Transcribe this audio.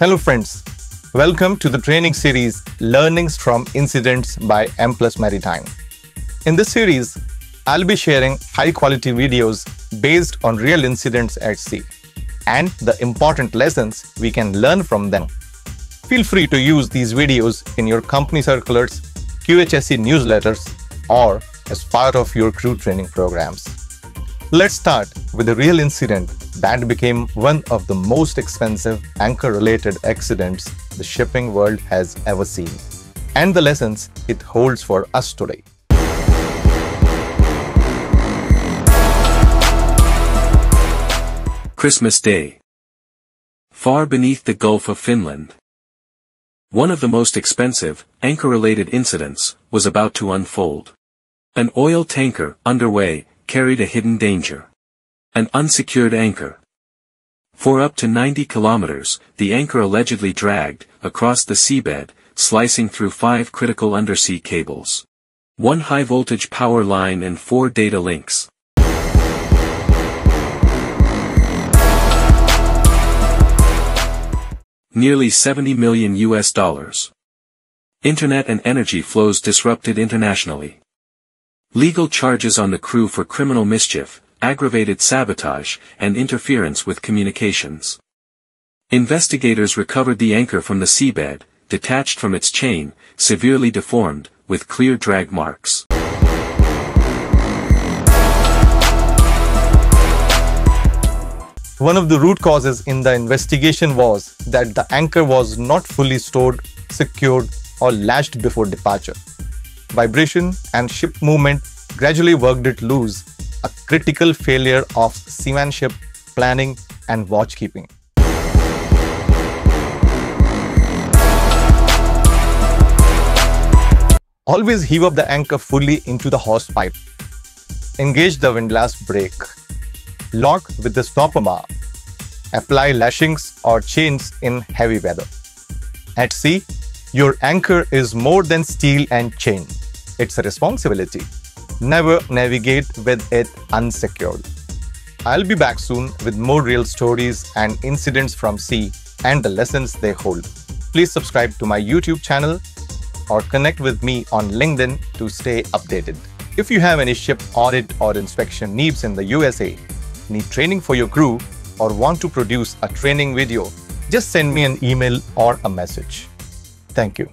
Hello, friends. Welcome to the training series Learnings from Incidents by M Plus Maritime. In this series, I'll be sharing high quality videos based on real incidents at sea and the important lessons we can learn from them. Feel free to use these videos in your company circulars, QHSE newsletters, or as part of your crew training programs. Let's start with a real incident that became one of the most expensive anchor related accidents the shipping world has ever seen, and the lessons it holds for us today. Christmas Day. Far beneath the Gulf of Finland. One of the most expensive, anchor-related incidents, was about to unfold. An oil tanker, underway, carried a hidden danger. An unsecured anchor. For up to 90 kilometers, the anchor allegedly dragged, across the seabed, slicing through five critical undersea cables. One high-voltage power line and four data links. Nearly 70 million US dollars. Internet and energy flows disrupted internationally. Legal charges on the crew for criminal mischief, aggravated sabotage, and interference with communications. Investigators recovered the anchor from the seabed, detached from its chain, severely deformed, with clear drag marks. One of the root causes in the investigation was that the anchor was not fully stored, secured, or lashed before departure. Vibration and ship movement gradually worked it loose, critical failure of seamanship, planning, and watchkeeping. Always heave up the anchor fully into the hawse pipe. Engage the windlass brake. Lock with the stopper bar. Apply lashings or chains in heavy weather. At sea, your anchor is more than steel and chain. It's a responsibility. Never navigate with it unsecured. I'll be back soon with more real stories and incidents from sea and the lessons they hold. Please subscribe to my YouTube channel or connect with me on LinkedIn to stay updated. If you have any ship audit or inspection needs in the USA, need training for your crew, or want to produce a training video, just send me an email or a message. Thank you.